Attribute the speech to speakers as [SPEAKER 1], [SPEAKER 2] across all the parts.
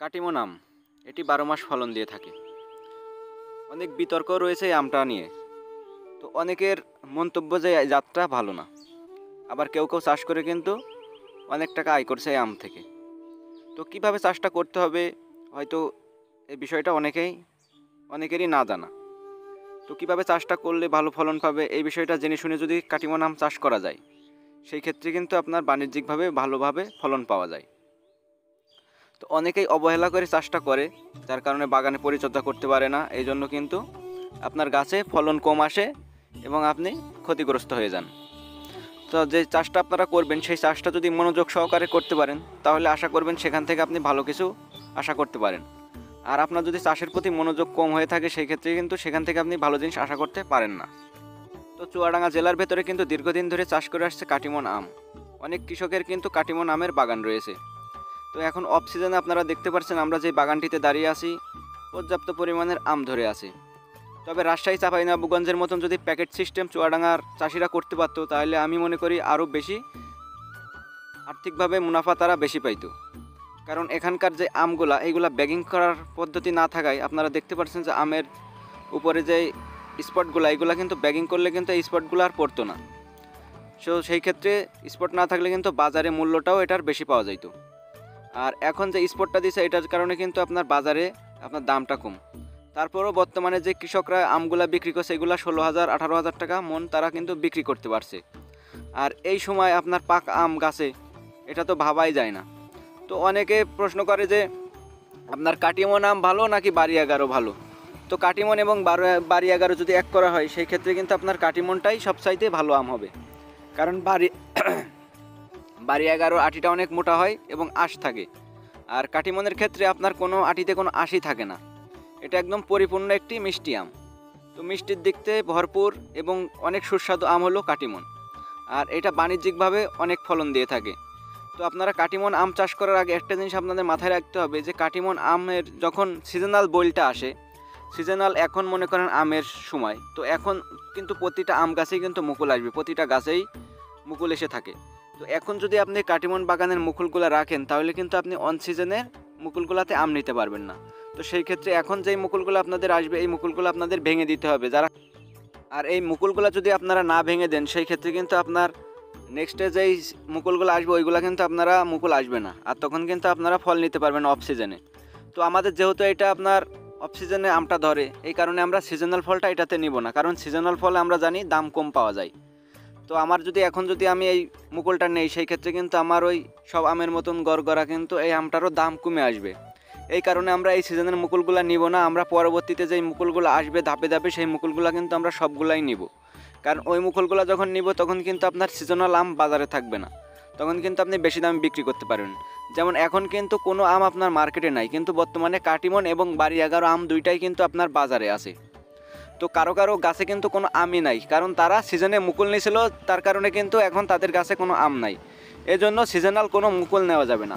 [SPEAKER 1] কাটিমন আম এটি বারো মাস ফলন দিয়ে থাকে। অনেক বিতর্ক রয়েছে এই আমটা নিয়ে। তো অনেকের মন্তব্য যে জাতটা ভালো না। আবার কেউ কেউ চাষ করে কিন্তু অনেক টাকা আয় করছে এই আম থেকে। তো কীভাবে চাষটা করতে হবে? হয়তো এই বিষয়টা অনেকেই, অনেকেরই না জানা। তো কীভাবে চাষটা করলে ভালো ফলন পাবে? এই বিষয়টা জেনে শুনে যদি কাটিমন আম চাষ করা যায়, সেই ক্ষেত্রে কিন্তু আপনার বাণিজ্যিকভাবে ভালোভাবে ফলন পাওয়া যায়। তো অনেকেই অবহেলা করে চাষটা করে, যার কারণে বাগানে পরিচর্যা করতে পারে না। এই জন্য কিন্তু আপনার গাছে ফলন কম আসে এবং আপনি ক্ষতিগ্রস্ত হয়ে যান। তো যে চাষটা আপনারা করবেন, সেই চাষটা যদি মনোযোগ সহকারে করতে পারেন, তাহলে আশা করবেন সেখান থেকে আপনি ভালো কিছু আশা করতে পারেন। আর আপনার যদি চাষের প্রতি মনোযোগ কম হয়ে থাকে, সেই ক্ষেত্রে কিন্তু সেখান থেকে আপনি ভালো জিনিস আশা করতে পারেন না। তো চুয়াডাঙ্গা জেলার ভেতরে কিন্তু দীর্ঘদিন ধরে চাষ করে আসছে কাটিমন আম। অনেক কৃষকের কিন্তু কাটিমন আমের বাগান রয়েছে। তো এখন অফ সিজনে আপনারা দেখতে পাচ্ছেন আমরা যে বাগানটিতে দাঁড়িয়ে আছি, পর্যাপ্ত পরিমাণের আম ধরে আছে। তবে রাজশাহী, চাঁপাইনবাবগঞ্জের মতন যদি প্যাকেট সিস্টেম চুয়াডাঙ্গার চাষিরা করতে পারতো, তাহলে আমি মনে করি আরও বেশি আর্থিকভাবে মুনাফা তারা বেশি পাইতো। কারণ এখানকার যে আমগুলা এইগুলা ব্যাগিং করার পদ্ধতি না থাকায় আপনারা দেখতে পাচ্ছেন যে আমের উপরে যে স্পটগুলো এইগুলা কিন্তু ব্যাগিং করলে কিন্তু এই স্পটগুলো আর পড়তো না। সো সেই ক্ষেত্রে স্পট না থাকলে কিন্তু বাজারে মূল্যটাও এটার বেশি পাওয়া যাইতো। আর এখন যে স্পটটা দিছে, এটার কারণে কিন্তু আপনার বাজারে আপনার দামটা কম। তারপরেও বর্তমানে যে কৃষকরা আমগুলা বিক্রি করছে, এগুলা ষোলো হাজার, আঠারো হাজার টাকা মন তারা কিন্তু বিক্রি করতে পারছে। আর এই সময় আপনার পাক আম গাছে, এটা তো ভাবাই যায় না। তো অনেকে প্রশ্ন করে যে, আপনার কাটিমন আম ভালো নাকি বাড়ি এগারো ভালো? তো কাটিমন এবং বাড়ি এগারো যদি এক করা হয়, সেই ক্ষেত্রে কিন্তু আপনার কাটিমনটাই সবচাইতে ভালো আম হবে। কারণ বাড়ি বাড়ি এগারো আটিটা অনেক মোটা হয় এবং আঁশ থাকে। আর কাটিমনের ক্ষেত্রে আপনার কোনো আটিতে কোনো আশি থাকে না। এটা একদম পরিপূর্ণ একটি মিষ্টি আম। তো মিষ্টির দিক থেকে ভরপুর এবং অনেক সুস্বাদু আম হলো কাটিমন আর এটা বাণিজ্যিকভাবে অনেক ফলন দিয়ে থাকে। তো আপনারা কাটিমন আম চাষ করার আগে একটা জিনিস আপনাদের মাথায় রাখতে হবে যে কাটিমন আমের যখন সিজনাল বইলটা আসে সিজনাল এখন মনে করেন আমের সময়। তো এখন কিন্তু প্রতিটা আম গাছেই কিন্তু মুকুল আসবে, প্রতিটা গাছেই মুকুল এসে থাকে। তো এখন যদি আপনি কাটিমন বাগানের মুকুলগুলো রাখেন, তাহলে কিন্তু আপনি অন সিজনের মুকুলগুলোতে আম নিতে পারবেন না। তো সেই ক্ষেত্রে এখন যেই মুকুলগুলো আপনাদের আসবে, এই মুকুলগুলো আপনাদের ভেঙে দিতে হবে। যারা আর এই মুকুলগুলো যদি আপনারা না ভেঙে দেন, সেই ক্ষেত্রে কিন্তু আপনার নেক্সটে যেই মুকুলগুলো আসবে, ওইগুলো কিন্তু আপনারা মুকুল আসবে না। আর তখন কিন্তু আপনারা ফল নিতে পারবেন অফ সিজনে তো আমাদের যেহেতু এটা আপনার অফ সিজনে আমটা ধরে, এই কারণে আমরা সিজনাল ফলটা এটাতে নিব না। কারণ সিজনাল ফলে আমরা জানি দাম কম পাওয়া যায়। তো আমার যদি এখন যদি আমি এই মুকুলটা নেই, সেই ক্ষেত্রে কিন্তু আমার ওই সব আমের মতন গড়গড়া কিন্তু এই আমটারও দাম কমে আসবে। এই কারণে আমরা এই সিজনের মুকুলগুলো নিব না, আমরা পরবর্তীতে যেই মুকুলগুলো আসবে ধাপে ধাপে সেই মুকুলগুলো কিন্তু আমরা সবগুলাই নিব। কারণ ওই মুকুলগুলো যখন নিব, তখন কিন্তু আপনার সিজনাল আম বাজারে থাকবে না। তখন কিন্তু আপনি বেশি দামে বিক্রি করতে পারবেন। যেমন এখন কিন্তু কোনো আম আপনার মার্কেটে নাই, কিন্তু বর্তমানে কাটিমন এবং বাড়ি এগারো আম দুইটাই কিন্তু আপনার বাজারে আছে। তো কারও কারও গাছে কিন্তু কোনো আমই নাই। কারণ তারা সিজনে মুকুল নিয়েছিল, তার কারণে কিন্তু এখন তাদের গাছে কোনো আম নাই। এজন্য সিজনাল কোনো মুকুল নেওয়া যাবে না।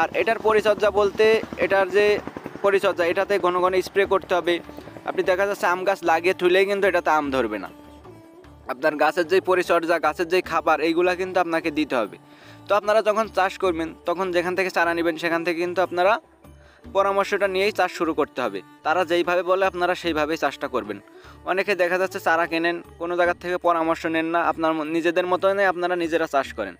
[SPEAKER 1] আর এটার পরিচর্যা বলতে, এটার যে পরিচর্যা, এটাতে ঘন ঘন স্প্রে করতে হবে। আপনি দেখা যাচ্ছে আম গাছ লাগিয়ে তুলেই কিন্তু এটাতে আম ধরবে না। আপনার গাছের যে পরিচর্যা, গাছের যে খাবার, এইগুলা কিন্তু আপনাকে দিতে হবে। তো আপনারা যখন চাষ করবেন, তখন যেখান থেকে চারা নেবেন, সেখান থেকে কিন্তু আপনারা পরামর্শটা নিয়েই চাষ শুরু করতে হবে। তারা যেইভাবে বলে আপনারা সেইভাবেই চাষটা করবেন। অনেকে দেখা যাচ্ছে চারা কেনেন, কোনো জায়গার থেকে পরামর্শ নেন না, আপনার নিজেদের মতনই আপনারা নিজেরা চাষ করেন।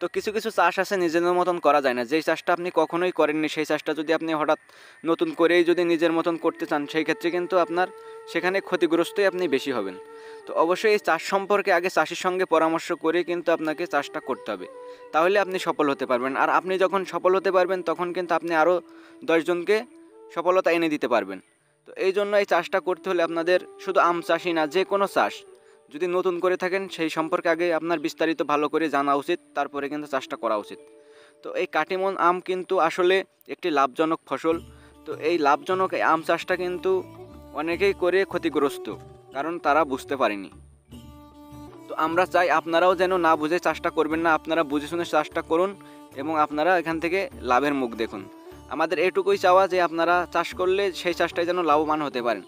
[SPEAKER 1] তো কিছু কিছু চাষ আছে নিজেদের মতন করা যায় না। যেই চাষটা আপনি কখনোই করেননি, সেই চাষটা যদি আপনি হঠাৎ নতুন করেই যদি নিজের মতন করতে চান, সেই ক্ষেত্রে কিন্তু আপনার সেখানে ক্ষতিগ্রস্তই আপনি বেশি হবেন। তো অবশ্যই এই চাষ সম্পর্কে আগে চাষির সঙ্গে পরামর্শ করে কিন্তু আপনাকে চাষটা করতে হবে। তাহলে আপনি সফল হতে পারবেন। আর আপনি যখন সফল হতে পারবেন, তখন কিন্তু আপনি আরও দশজনকে সফলতা এনে দিতে পারবেন। তো এই জন্য এই চাষটা করতে হলে আপনাদের শুধু আম চাষই না যে কোনো চাষ। যদি নতুন করে থাকেন, সেই সম্পর্কে আগে আপনার বিস্তারিত ভালো করে জানা উচিত, তারপরে কিন্তু চাষটা করা উচিত। তো এই কাটিমন আম কিন্তু আসলে একটি লাভজনক ফসল। তো এই লাভজনক এই আম চাষটা কিন্তু অনেকেই করে ক্ষতিগ্রস্ত, কারণ তারা বুঝতে পারেনি। তো আমরা চাই আপনারাও যেন না বুঝে চাষটা করবেন না, আপনারা বুঝে শুনে চাষটা করুন এবং আপনারা এখান থেকে লাভের মুখ দেখুন। আমাদের এটুকুই চাওয়া যে আপনারা চাষ করলে সেই চাষটাই যেন লাভবান হতে পারেন।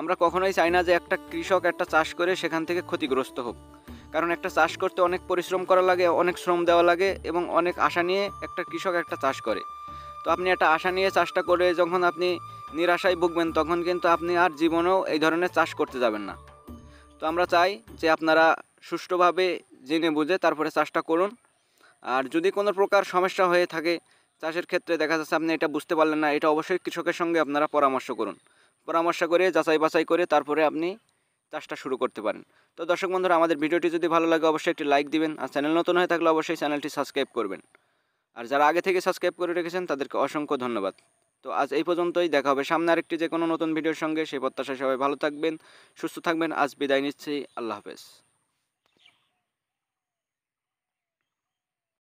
[SPEAKER 1] আমরা কখনোই চাই না যে একটা কৃষক একটা চাষ করে সেখান থেকে ক্ষতিগ্রস্ত হোক। কারণ একটা চাষ করতে অনেক পরিশ্রম করা লাগে, অনেক শ্রম দেওয়া লাগে এবং অনেক আশা নিয়ে একটা কৃষক একটা চাষ করে। তো আপনি একটা আশা নিয়ে চাষটা করে যখন আপনি নিরাশায় ভুগবেন, তখন কিন্তু আপনি আর জীবনেও এই ধরনের চাষ করতে যাবেন না। তো আমরা চাই যে আপনারা সুষ্ঠুভাবে জেনে বুঝে তারপরে চাষটা করুন। আর যদি কোনো প্রকার সমস্যা হয়ে থাকে চাষের ক্ষেত্রে দেখা যাচ্ছে আপনি এটা বুঝতে পারলেন না, এটা অবশ্যই কৃষকের সঙ্গে আপনারা পরামর্শ করুন। পরামর্শ করে, যাচাই বাছাই করে তারপরে আপনি চাষটা শুরু করতে পারেন। তো দর্শক বন্ধুরা, আমাদের ভিডিওটি যদি ভালো লাগে অবশ্যই একটি লাইক দিবেন আর চ্যানেল নতুন হয়ে থাকলে অবশ্যই চ্যানেলটি সাবস্ক্রাইব করবেন। আর যারা আগে থেকে সাবস্ক্রাইব করে রেখেছেন, তাদেরকে অসংখ্য ধন্যবাদ। তো আজ এই পর্যন্তই, দেখা হবে সামনে আরেকটি যে কোনো নতুন ভিডিওর সঙ্গে। সেই প্রত্যাশায় সবাই ভালো থাকবেন, সুস্থ থাকবেন। আজ বিদায় নিচ্ছি, আল্লাহ হাফেজ।